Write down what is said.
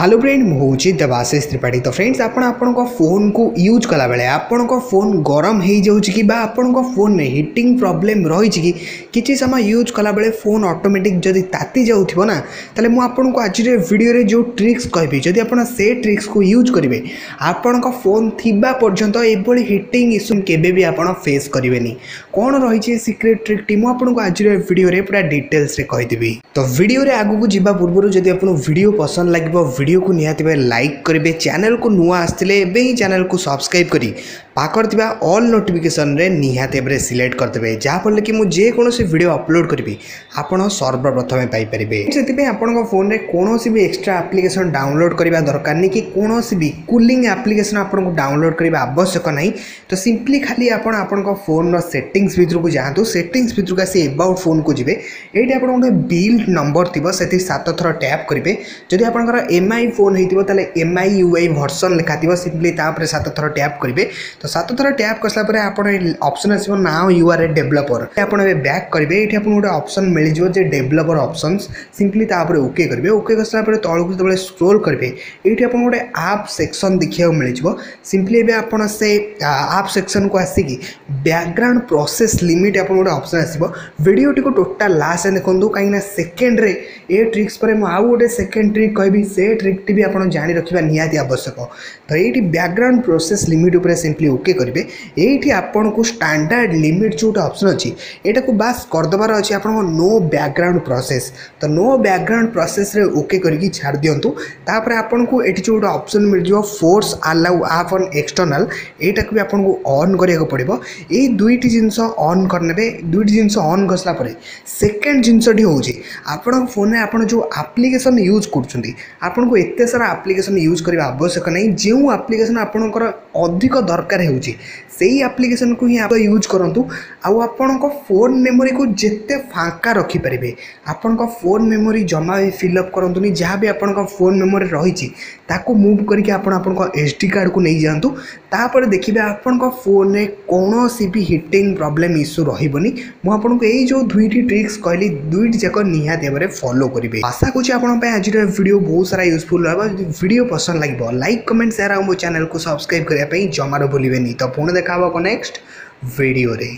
hello friend मुझे देवाशिष त्रिपाठी तो friends आपण फोन को यूज कला बेले आपण फोन गरम हो जाऊँ फोन में हिटिंग प्रोब्लेम रही कि किसी समय यूज कला बेले फोन ऑटोमेटिक जदि ताति जाऊ ना तो मुझे आज वीडियो जो ट्रिक्स कहि जदि आप ट्रिक्स को यूज करेंगे आपण फोन थी पर्यटन एभली हिटिंग इश्यू के फेस करें कौन रही है सिक्रेट ट्रिक टी मुझे आज भिडे पूरा डिटेल्स कहीदेवी तो भिडे आगे जावा पूर्व जब आपको भिड पसंद लगे ভিডিও কো নিহাতিবে লাইক করিবে চ্যানেল কো নুয়া আসtile এবেই চ্যানেল কো সাবস্ক্রাইব করি পাকড়তিবা অল নোটিফিকেশন রে নিহাতে এবরে সিলেক্ট করদেবে যা পলকি মু জে কোনসি ভিডিও আপলোড করবি আপন সর্বপ্রথমে পাই পারিবে যদি আপন ফোন রে কোনসি বি এক্সট্রা অ্যাপ্লিকেশন ডাউনলোড করিবা দরকার নাই কি কোনসি বি কুলিং অ্যাপ্লিকেশন আপন ডাউনলোড করিবা আবশ্যক নাই তো সিম্পলি খালি আপন আপন ফোন না সেটিংস ভিতর কো যাওতো সেটিংস ভিতর কা সে এবাউট ফোন কো জিবে এইটা আপন বিল্ড নাম্বার থিবো সেটি সাতතර ট্যাপ করিবে যদি আপন এমআই ফোন হয়ে তাহলে এমআই ইউআই ভর্সন লেখা থাকবে সিম্পলি তাপরে সাত থর ট্যাপ করবে তো সাত থর ট্যাপ কষলা পরে আপনার অপসন আসবে না ইউ আর এ ডেভেলপর আপনার এবার ব্যাক করবে এটি আপনার গোটে অপসন মিলিযোগ যে ডেভেলপর অপসন সিম্পলি তাপরে ওকে করবে ওকে কষলা পরে তলক যেতবে স্ক্রোল করবে এইটি আপনার গোটে আপ সেকশন দেখা মিলিযোগ সিম্পলি এবার আপনার সে আপ সেকশন কু আসিকি ব্যাকগ্রাউন্ড প্রসেস লিমিট আপনার গোটে অপসন আসবে ভিডিওটি টোটাল লাস্ট দেখুন কিন্তু সেকেন্ডরে ए ट्रिक्स पर मुझे आउ गोटे सेकेंड ट्रिक कह से ସେଇ ଟ୍ରିକ୍ଟି ବି ଆପଣ ଜାଣି ରଖିବା ନିହାତି ଆବଶ୍ୟକ ତ ଏଇଠି ବ୍ୟାକଗ୍ରାଉଣ୍ଡ ପ୍ରୋସେସ୍ ଲିମିଟ୍ ଉପରେ ସିମ୍ପଲି ଓକେ କରିବେ ଏଇଠି ଆପଣଙ୍କୁ ଷ୍ଟାଣ୍ଡାର୍ଡ଼ ଲିମିଟ୍ ଯେଉଁଟା ଅପସନ୍ ଅଛି ଏଇଟାକୁ ବାସ୍ କରିଦେବାର ଅଛି ଆପଣଙ୍କ ନୋ ବ୍ୟାକଗ୍ରାଉଣ୍ଡ ପ୍ରୋସେସ୍ ତ ନୋ ବ୍ୟାକଗ୍ରାଉଣ୍ଡ ପ୍ରୋସେସ୍ରେ ଓକେ କରିକି ଛାଡ଼ି ଦିଅନ୍ତୁ ତାପରେ ଆପଣଙ୍କୁ ଏଠି ଯେଉଁ ଗୋଟେ ଅପସନ୍ ମିଳିଯିବ force allow app on external ଏଇଟାକୁ ବି ଆପଣଙ୍କୁ ଅନ୍ କରିବାକୁ ପଡ଼ିବ ଏଇ ଦୁଇଟି ଜିନିଷ ଅନ୍ କରିନେବେ ଦୁଇଟି ଜିନିଷ ଅନ୍ କରିସାରିଲା ପରେ ସେକେଣ୍ଡ ଜିନିଷଟି ହେଉଛି ଆପଣଙ୍କ ଫୋନ୍ରେ ଆପଣ ଯେଉଁ ଆପ୍ଲିକେସନ୍ ୟୁଜ୍ କରୁଛନ୍ତି ଆପଣ ଆପଣଙ୍କୁ ଏତେ ସାରା ଆପ୍ଲିକେସନ୍ ୟୁଜ୍ କରିବା ଆବଶ୍ୟକ ନାହିଁ ଯେଉଁ ଆପ୍ଲିକେସନ୍ ଆପଣଙ୍କର ଅଧିକ ଦରକାର ହେଉଛି ସେଇ ଆପ୍ଲିକେସନ୍କୁ ହିଁ ଆପଣ ୟୁଜ୍ କରନ୍ତୁ ଆଉ ଆପଣଙ୍କ ଫୋନ୍ ମେମୋରିକୁ ଯେତେ ଫାଙ୍କା ରଖିପାରିବେ ଆପଣଙ୍କ ଫୋନ୍ ମେମୋରି ଜମା ଫିଲ୍ଅପ୍ କରନ୍ତୁନି ଯାହା ବି ଆପଣଙ୍କ ଫୋନ୍ ମେମୋରି ରହିଛି ତାକୁ ମୁଭ୍ କରିକି ଆପଣ ଆପଣଙ୍କ ଏଚ୍ ଡି କାର୍ଡ଼କୁ ନେଇଯାଆନ୍ତୁ ତାପରେ ଦେଖିବେ ଆପଣଙ୍କ ଫୋନ୍ରେ କୌଣସି ବି ହିଟିଂ ପ୍ରୋବ୍ଲେମ୍ ଇସ୍ୟୁ ରହିବନି ମୁଁ ଆପଣଙ୍କୁ ଏଇ ଯେଉଁ ଦୁଇଟି ଟ୍ରିକ୍ସ କହିଲି ଦୁଇଟି ଯାକ ନିହାତି ଭାବରେ ଫଲୋ କରିବେ ଆଶା କରୁଛି ଆପଣଙ୍କ ପାଇଁ ଆଜିର ଭିଡ଼ିଓ ବହୁତ ସାରା यूजफुल रहा जो भिड पसंद लगे लाइक कमेंट सेयार मो चेल को सब्सक्राइब करने जमार भूल तो पुणे देखा नेक्स्ट भिडे